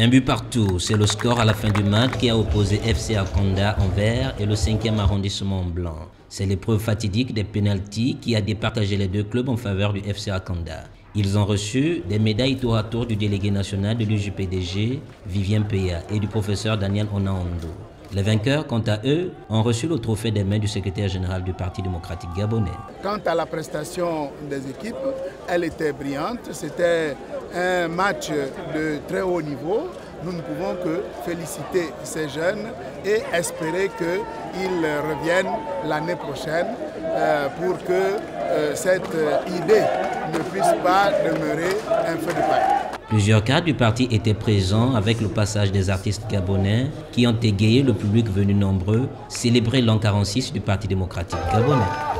Un but partout, c'est le score à la fin du match qui a opposé FC Akonda en vert et le 5e arrondissement en blanc. C'est l'épreuve fatidique des pénalties qui a départagé les deux clubs en faveur du FC Akanda. Ils ont reçu des médailles tour à tour du délégué national de l'UJPDG, Vivien Peya, et du professeur Daniel Onaondo. Les vainqueurs, quant à eux, ont reçu le trophée des mains du secrétaire général du Parti démocratique gabonais. Quant à la prestation des équipes, elle était brillante. C'était un match de très haut niveau. Nous ne pouvons que féliciter ces jeunes et espérer qu'ils reviennent l'année prochaine euh, pour que euh, cette idée ne puisse pas demeurer un feu de paille. Plusieurs cadres du parti étaient présents avec le passage des artistes gabonais qui ont égayé le public venu nombreux célébrer l'an 46 du Parti démocratique gabonais.